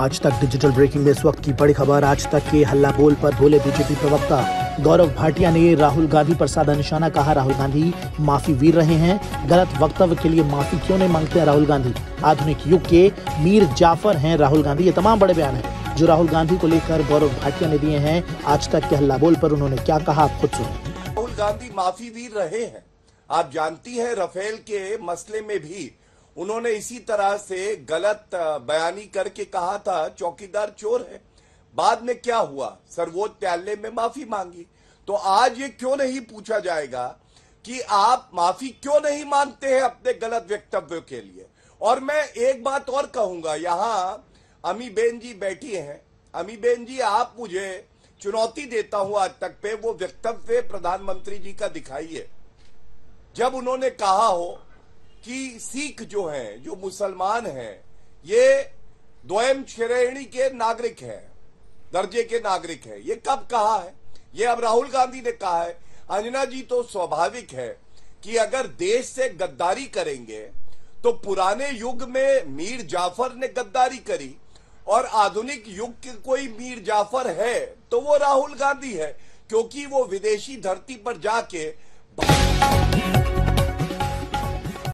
आज तक digital breaking में इस वक्त की बड़ी खबर। आज तक के हल्ला बोल पर बोले बीजेपी प्रवक्ता गौरव भाटिया ने राहुल गांधी पर साधा निशाना कहा। राहुल गांधी माफ़ी वीर रहे हैं। गलत वक्तव्य के लिए माफ़ी क्यों नहीं मांगते हैं राहुल गांधी? आधुनिक युग के मीर जाफ़र हैं राहुल गांधी। ये तमाम बड़े बयान हैं जो राहुल गांधी को लेकर गौरव भाटिया ने दिए हैं। आज तक के हल्ला बोल पर उन्होंने क्या कहा, आप खुद सुनिए राहुल गांधी माफ़ी वीर रहे हैं। आप जानती हैं रफेल के मसले में भी उन्होंने इसी तरह से गलत बयानी करके कहा था, चौकीदार चोर है। बाद में क्या हुआ? सर्वोच्च न्यायालय में माफ़ी मांगी। तो आज ये क्यों नहीं पूछा जाएगा कि आप माफ़ी क्यों नहीं मानते हैं अपने गलत वक्तव्यों के लिए? और मैं एक बात और कहूँगा, यहाँ अमी बेन जी बैठी हैं। अमी बेन जी, आप मुझे चुनौती देता हूँ आज तक पे, वो वक्तव्य प्रधानमंत्री जी का दिखाइए। जब उन्होंने कहा हो कि सिख जो है, जो मुसलमान है, ये द्वयम श्रेणी के नागरिक है, दर्जे के नागरिक है। ये कब कहा है? ये अब राहुल गांधी ने कहा है। अंजना जी तो स्वाभाविक है कि अगर देश से गद्दारी करेंगे तो पुराने युग में मीर जाफ़र ने गद्दारी करी, और आधुनिक युग के कोई मीर जाफ़र है तो वो राहुल गांधी है, क्योंकि वो विदेशी धरती पर जाके